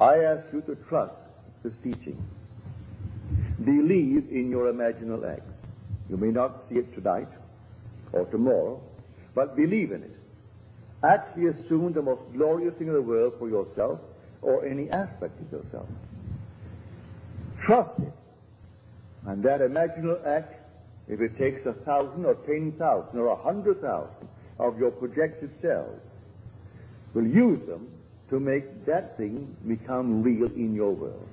I ask you to trust this teaching. Believe in your imaginal acts. You may not see it tonight or tomorrow, but believe in it. Actually assume the most glorious thing in the world for yourself or any aspect of yourself. Trust it. And that imaginal act, if it takes a thousand or ten thousand or a hundred thousand of your projected selves, will use them to make that thing become real in your world.